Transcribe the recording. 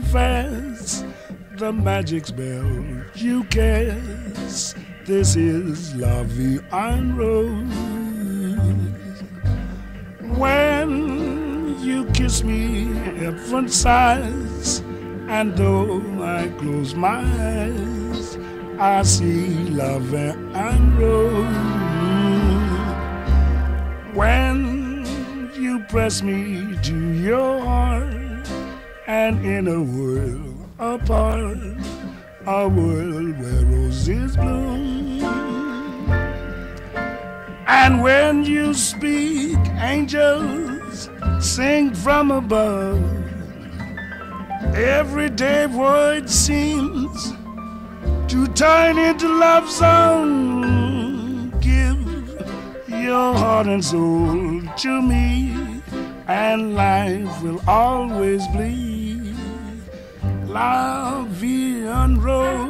fast, the magic spell you cast. This is Vie en Rose. When you kiss me, heaven sighs, and though I close my eyes, I see La and Rose. When you press me to your heart, and in a world apart, a world where roses bloom. And when you speak, angels sing from above. Everyday word seems to turn into love song. Give your heart and soul to me, and life will always bleed. La vie rose.